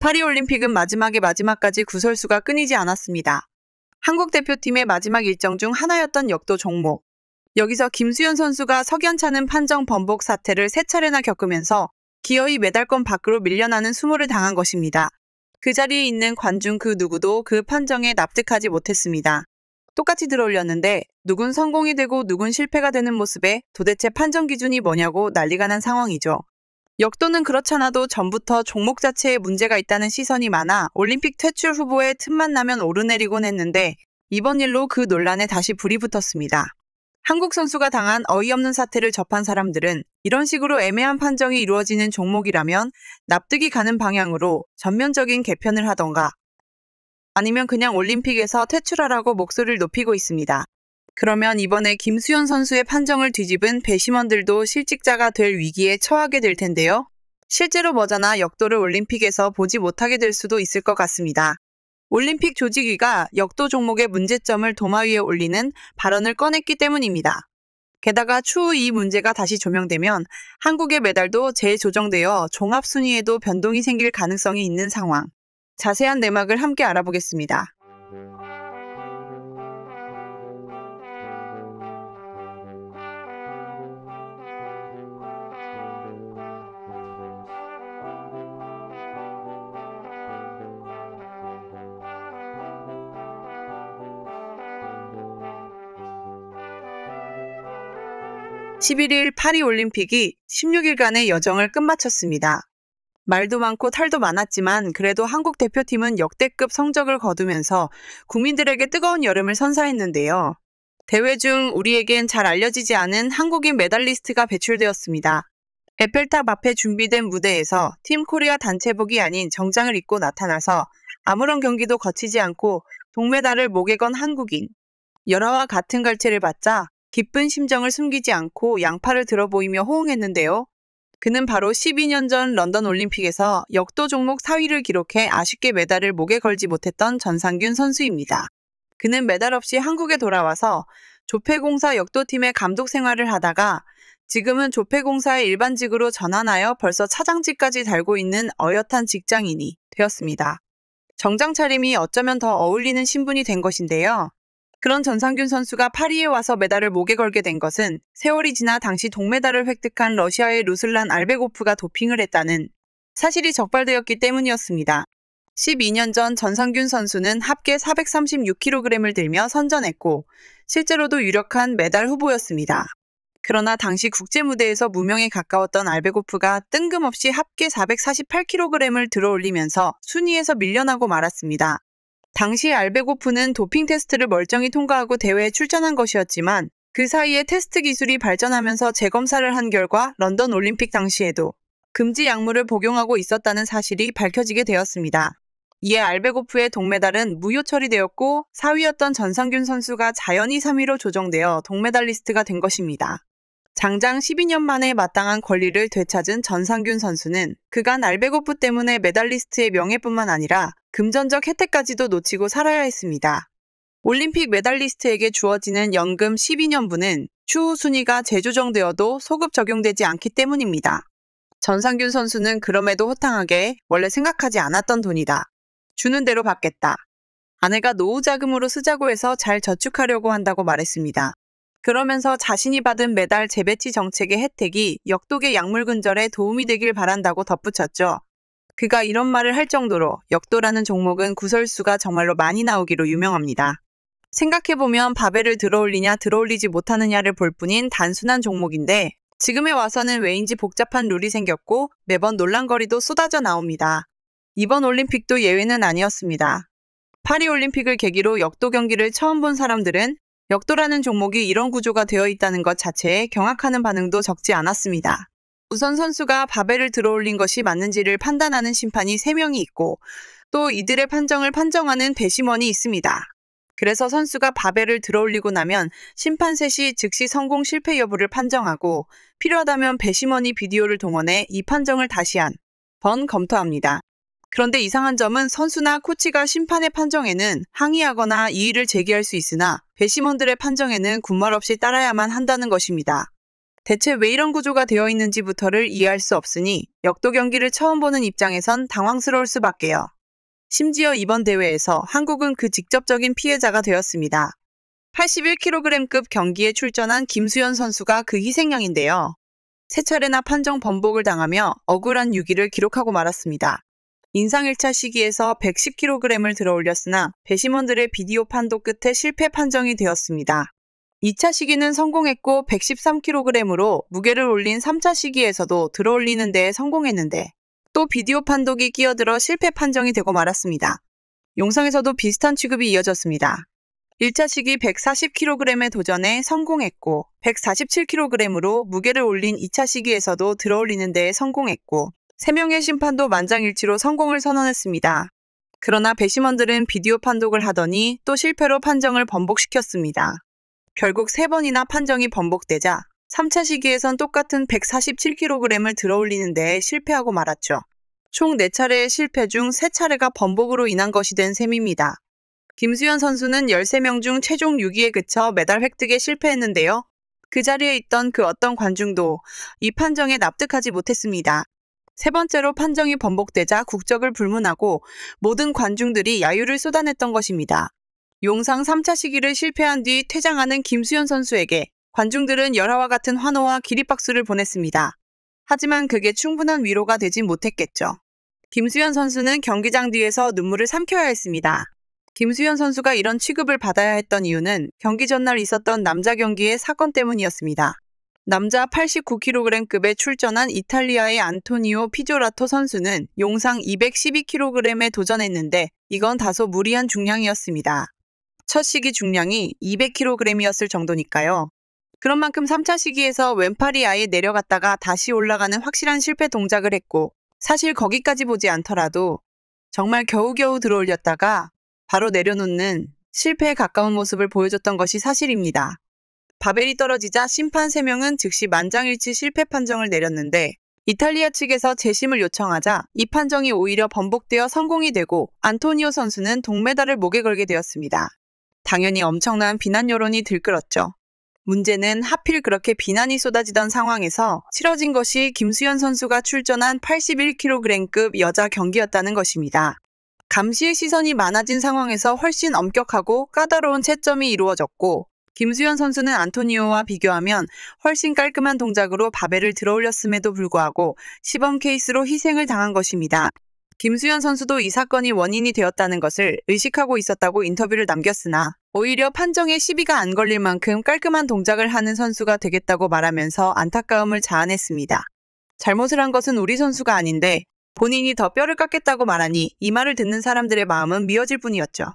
파리올림픽은 마지막에 마지막까지 구설수가 끊이지 않았습니다. 한국 대표팀의 마지막 일정 중 하나였던 역도 종목. 여기서 김수현 선수가 석연찮은 판정 번복 사태를 세 차례나 겪으면서 기어이 메달권 밖으로 밀려나는 수모를 당한 것입니다. 그 자리에 있는 관중 그 누구도 그 판정에 납득하지 못했습니다. 똑같이 들어올렸는데 누군 성공이 되고 누군 실패가 되는 모습에 도대체 판정 기준이 뭐냐고 난리가 난 상황이죠. 역도는 그렇잖아도 전부터 종목 자체에 문제가 있다는 시선이 많아 올림픽 퇴출 후보에 틈만 나면 오르내리곤 했는데 이번 일로 그 논란에 다시 불이 붙었습니다. 한국 선수가 당한 어이없는 사태를 접한 사람들은 이런 식으로 애매한 판정이 이루어지는 종목이라면 납득이 가는 방향으로 전면적인 개편을 하던가 아니면 그냥 올림픽에서 퇴출하라고 목소리를 높이고 있습니다. 그러면 이번에 김수현 선수의 판정을 뒤집은 배심원들도 실직자가 될 위기에 처하게 될 텐데요. 실제로 머자나 역도를 올림픽에서 보지 못하게 될 수도 있을 것 같습니다. 올림픽 조직위가 역도 종목의 문제점을 도마 위에 올리는 발언을 꺼냈기 때문입니다. 게다가 추후 이 문제가 다시 조명되면 한국의 메달도 재조정되어 종합순위에도 변동이 생길 가능성이 있는 상황. 자세한 내막을 함께 알아보겠습니다. 11일 파리올림픽이 16일간의 여정을 끝마쳤습니다. 말도 많고 탈도 많았지만 그래도 한국 대표팀은 역대급 성적을 거두면서 국민들에게 뜨거운 여름을 선사했는데요. 대회 중 우리에겐 잘 알려지지 않은 한국인 메달리스트가 배출되었습니다. 에펠탑 앞에 준비된 무대에서 팀 코리아 단체복이 아닌 정장을 입고 나타나서 아무런 경기도 거치지 않고 동메달을 목에 건 한국인. 열화와 같은 갈채를 받자 기쁜 심정을 숨기지 않고 양팔을 들어 보이며 호응했는데요. 그는 바로 12년 전 런던 올림픽에서 역도 종목 4위를 기록해 아쉽게 메달을 목에 걸지 못했던 전상균 선수입니다. 그는 메달 없이 한국에 돌아와서 조폐공사 역도팀의 감독 생활을 하다가 지금은 조폐공사의 일반직으로 전환하여 벌써 차장직까지 달고 있는 어엿한 직장인이 되었습니다. 정장 차림이 어쩌면 더 어울리는 신분이 된 것인데요. 그런 전상균 선수가 파리에 와서 메달을 목에 걸게 된 것은 세월이 지나 당시 동메달을 획득한 러시아의 루슬란 알베고프가 도핑을 했다는 사실이 적발되었기 때문이었습니다. 12년 전 전상균 선수는 합계 436kg을 들며 선전했고 실제로도 유력한 메달 후보였습니다. 그러나 당시 국제 무대에서 무명에 가까웠던 알베고프가 뜬금없이 합계 448kg을 들어 올리면서 순위에서 밀려나고 말았습니다. 당시 알베고프는 도핑 테스트를 멀쩡히 통과하고 대회에 출전한 것이었지만 그 사이에 테스트 기술이 발전하면서 재검사를 한 결과 런던 올림픽 당시에도 금지 약물을 복용하고 있었다는 사실이 밝혀지게 되었습니다. 이에 알베고프의 동메달은 무효 처리되었고 4위였던 전상균 선수가 자연히 3위로 조정되어 동메달리스트가 된 것입니다. 장장 12년 만에 마땅한 권리를 되찾은 전상균 선수는 그간 알베고프 때문에 메달리스트의 명예뿐만 아니라 금전적 혜택까지도 놓치고 살아야 했습니다. 올림픽 메달리스트에게 주어지는 연금 12년분은 추후 순위가 재조정되어도 소급 적용되지 않기 때문입니다. 전상균 선수는 그럼에도 호탕하게 원래 생각하지 않았던 돈이다. 주는 대로 받겠다. 아내가 노후 자금으로 쓰자고 해서 잘 저축하려고 한다고 말했습니다. 그러면서 자신이 받은 메달 재배치 정책의 혜택이 역독의 약물 근절에 도움이 되길 바란다고 덧붙였죠. 그가 이런 말을 할 정도로 역도라는 종목은 구설수가 정말로 많이 나오기로 유명합니다. 생각해보면 바벨을 들어올리냐 들어올리지 못하느냐를 볼 뿐인 단순한 종목인데 지금에 와서는 왜인지 복잡한 룰이 생겼고 매번 논란거리도 쏟아져 나옵니다. 이번 올림픽도 예외는 아니었습니다. 파리올림픽을 계기로 역도 경기를 처음 본 사람들은 역도라는 종목이 이런 구조가 되어 있다는 것 자체에 경악하는 반응도 적지 않았습니다. 우선 선수가 바벨을 들어올린 것이 맞는지를 판단하는 심판이 3명이 있고 또 이들의 판정을 판정하는 배심원이 있습니다. 그래서 선수가 바벨을 들어올리고 나면 심판 셋이 즉시 성공 실패 여부를 판정하고 필요하다면 배심원이 비디오를 동원해 이 판정을 다시 한 번 검토합니다. 그런데 이상한 점은 선수나 코치가 심판의 판정에는 항의하거나 이의를 제기할 수 있으나 배심원들의 판정에는 군말 없이 따라야만 한다는 것입니다. 대체 왜 이런 구조가 되어 있는지부터를 이해할 수 없으니 역도 경기를 처음 보는 입장에선 당황스러울 수밖에요. 심지어 이번 대회에서 한국은 그 직접적인 피해자가 되었습니다. 81kg급 경기에 출전한 김수현 선수가 그 희생양인데요. 세 차례나 판정 번복을 당하며 억울한 6위를 기록하고 말았습니다. 인상 1차 시기에서 110kg을 들어 올렸으나 배심원들의 비디오 판도 끝에 실패 판정이 되었습니다. 2차 시기는 성공했고 113kg으로 무게를 올린 3차 시기에서도 들어 올리는 데에 성공했는데 또 비디오 판독이 끼어들어 실패 판정이 되고 말았습니다. 용상에서도 비슷한 취급이 이어졌습니다. 1차 시기 140kg에 도전해 성공했고 147kg으로 무게를 올린 2차 시기에서도 들어 올리는 데에 성공했고 3명의 심판도 만장일치로 성공을 선언했습니다. 그러나 배심원들은 비디오 판독을 하더니 또 실패로 판정을 번복시켰습니다. 결국 3번이나 판정이 번복되자 3차 시기에선 똑같은 147kg을 들어 올리는 데에 실패하고 말았죠. 총 4차례의 실패 중 3차례가 번복으로 인한 것이 된 셈입니다. 김수현 선수는 13명 중 최종 6위에 그쳐 메달 획득에 실패했는데요. 그 자리에 있던 그 어떤 관중도 이 판정에 납득하지 못했습니다. 세 번째로 판정이 번복되자 국적을 불문하고 모든 관중들이 야유를 쏟아냈던 것입니다. 용상 3차 시기를 실패한 뒤 퇴장하는 김수현 선수에게 관중들은 열화와 같은 환호와 기립박수를 보냈습니다. 하지만 그게 충분한 위로가 되진 못했겠죠. 김수현 선수는 경기장 뒤에서 눈물을 삼켜야 했습니다. 김수현 선수가 이런 취급을 받아야 했던 이유는 경기 전날 있었던 남자 경기의 사건 때문이었습니다. 남자 89kg급에 출전한 이탈리아의 안토니오 피조라토 선수는 용상 212kg에 도전했는데 이건 다소 무리한 중량이었습니다. 첫 시기 중량이 200kg이었을 정도니까요. 그런 만큼 3차 시기에서 왼팔이 아예 내려갔다가 다시 올라가는 확실한 실패 동작을 했고 사실 거기까지 보지 않더라도 정말 겨우겨우 들어올렸다가 바로 내려놓는 실패에 가까운 모습을 보여줬던 것이 사실입니다. 바벨이 떨어지자 심판 3명은 즉시 만장일치 실패 판정을 내렸는데 이탈리아 측에서 재심을 요청하자 이 판정이 오히려 번복되어 성공이 되고 안토니오 선수는 동메달을 목에 걸게 되었습니다. 당연히 엄청난 비난 여론이 들끓었죠. 문제는 하필 그렇게 비난이 쏟아지던 상황에서 치러진 것이 김수현 선수가 출전한 81kg급 여자 경기였다는 것입니다. 감시의 시선이 많아진 상황에서 훨씬 엄격하고 까다로운 채점이 이루어졌고 김수현 선수는 안토니오와 비교하면 훨씬 깔끔한 동작으로 바벨을 들어올렸음에도 불구하고 시범 케이스로 희생을 당한 것입니다. 김수현 선수도 이 사건이 원인이 되었다는 것을 의식하고 있었다고 인터뷰를 남겼으나 오히려 판정에 시비가 안 걸릴 만큼 깔끔한 동작을 하는 선수가 되겠다고 말하면서 안타까움을 자아냈습니다. 잘못을 한 것은 우리 선수가 아닌데 본인이 더 뼈를 깎겠다고 말하니 이 말을 듣는 사람들의 마음은 미어질 뿐이었죠.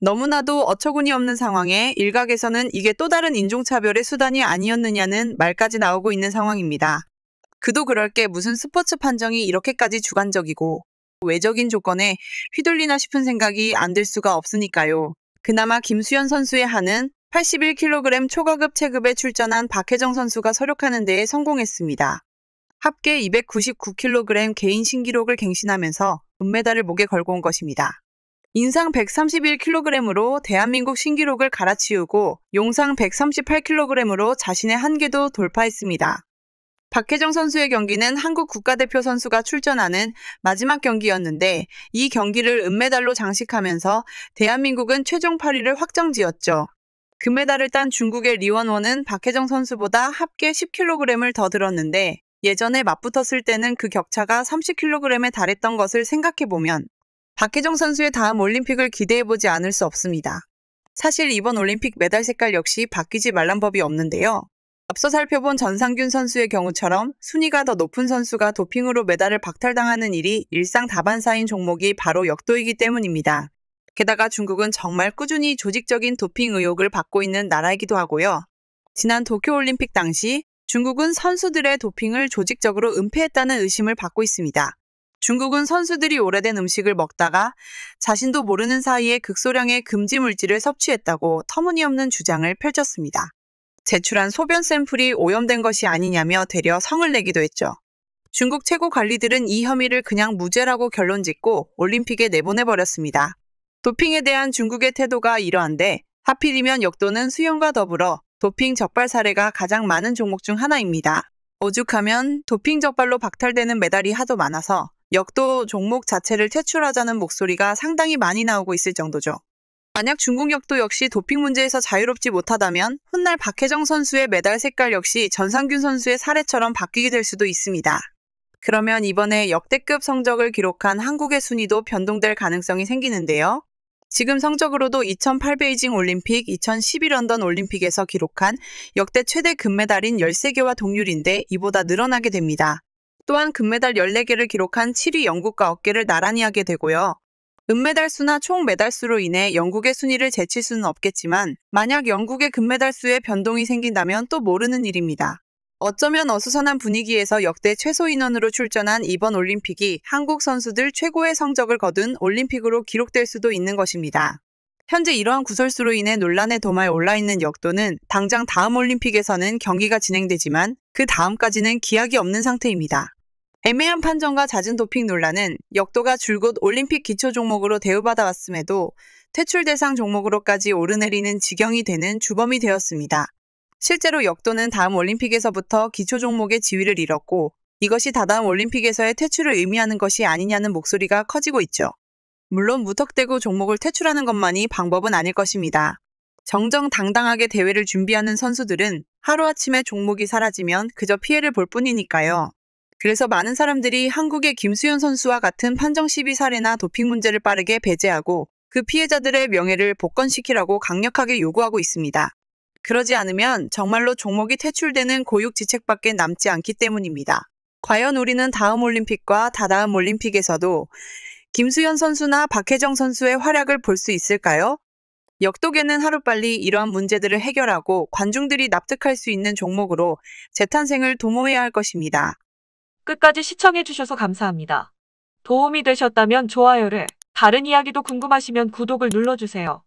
너무나도 어처구니 없는 상황에 일각에서는 이게 또 다른 인종차별의 수단이 아니었느냐는 말까지 나오고 있는 상황입니다. 그도 그럴 게 무슨 스포츠 판정이 이렇게까지 주관적이고 외적인 조건에 휘둘리나 싶은 생각이 안 들 수가 없으니까요. 그나마 김수현 선수의 한은 81kg 초과급 체급에 출전한 박혜정 선수가 서력하는 데에 성공했습니다. 합계 299kg 개인 신기록을 갱신하면서 은메달을 목에 걸고 온 것입니다. 인상 131kg으로 대한민국 신기록을 갈아치우고 용상 138kg으로 자신의 한계도 돌파했습니다. 박혜정 선수의 경기는 한국 국가대표 선수가 출전하는 마지막 경기였는데 이 경기를 은메달로 장식하면서 대한민국은 최종 8위를 확정 지었죠. 금메달을 딴 중국의 리원원은 박혜정 선수보다 합계 10kg을 더 들었는데 예전에 맞붙었을 때는 그 격차가 30kg에 달했던 것을 생각해보면 박혜정 선수의 다음 올림픽을 기대해보지 않을 수 없습니다. 사실 이번 올림픽 메달 색깔 역시 바뀌지 말란 법이 없는데요. 앞서 살펴본 전상균 선수의 경우처럼 순위가 더 높은 선수가 도핑으로 메달을 박탈당하는 일이 일상 다반사인 종목이 바로 역도이기 때문입니다. 게다가 중국은 정말 꾸준히 조직적인 도핑 의혹을 받고 있는 나라이기도 하고요. 지난 도쿄올림픽 당시 중국은 선수들의 도핑을 조직적으로 은폐했다는 의심을 받고 있습니다. 중국은 선수들이 오래된 음식을 먹다가 자신도 모르는 사이에 극소량의 금지 물질을 섭취했다고 터무니없는 주장을 펼쳤습니다. 제출한 소변 샘플이 오염된 것이 아니냐며 되려 성을 내기도 했죠. 중국 최고 관리들은 이 혐의를 그냥 무죄라고 결론 짓고 올림픽에 내보내버렸습니다. 도핑에 대한 중국의 태도가 이러한데 하필이면 역도는 수영과 더불어 도핑 적발 사례가 가장 많은 종목 중 하나입니다. 오죽하면 도핑 적발로 박탈되는 메달이 하도 많아서 역도 종목 자체를 퇴출하자는 목소리가 상당히 많이 나오고 있을 정도죠. 만약 중국 역도 역시 도핑 문제에서 자유롭지 못하다면 훗날 박혜정 선수의 메달 색깔 역시 전상균 선수의 사례처럼 바뀌게 될 수도 있습니다. 그러면 이번에 역대급 성적을 기록한 한국의 순위도 변동될 가능성이 생기는데요. 지금 성적으로도 2008 베이징 올림픽, 2012 런던 올림픽에서 기록한 역대 최대 금메달인 13개와 동률인데 이보다 늘어나게 됩니다. 또한 금메달 14개를 기록한 7위 영국과 어깨를 나란히 하게 되고요. 은메달 수나 총 메달 수로 인해 영국의 순위를 제칠 수는 없겠지만 만약 영국의 금메달 수에 변동이 생긴다면 또 모르는 일입니다. 어쩌면 어수선한 분위기에서 역대 최소 인원으로 출전한 이번 올림픽이 한국 선수들 최고의 성적을 거둔 올림픽으로 기록될 수도 있는 것입니다. 현재 이러한 구설수로 인해 논란의 도마에 올라 있는 역도는 당장 다음 올림픽에서는 경기가 진행되지만 그 다음까지는 기약이 없는 상태입니다. 애매한 판정과 잦은 도핑 논란은 역도가 줄곧 올림픽 기초 종목으로 대우받아 왔음에도 퇴출 대상 종목으로까지 오르내리는 지경이 되는 주범이 되었습니다. 실제로 역도는 다음 올림픽에서부터 기초 종목의 지위를 잃었고 이것이 다다음 올림픽에서의 퇴출을 의미하는 것이 아니냐는 목소리가 커지고 있죠. 물론 무턱대고 종목을 퇴출하는 것만이 방법은 아닐 것입니다. 정정당당하게 대회를 준비하는 선수들은 하루아침에 종목이 사라지면 그저 피해를 볼 뿐이니까요. 그래서 많은 사람들이 한국의 김수현 선수와 같은 판정 시비 사례나 도핑 문제를 빠르게 배제하고 그 피해자들의 명예를 복권시키라고 강력하게 요구하고 있습니다. 그러지 않으면 정말로 종목이 퇴출되는 고육지책밖에 남지 않기 때문입니다. 과연 우리는 다음 올림픽과 다다음 올림픽에서도 김수현 선수나 박혜정 선수의 활약을 볼 수 있을까요? 역도계는 하루빨리 이러한 문제들을 해결하고 관중들이 납득할 수 있는 종목으로 재탄생을 도모해야 할 것입니다. 끝까지 시청해주셔서 감사합니다. 도움이 되셨다면 좋아요를, 다른 이야기도 궁금하시면 구독을 눌러주세요.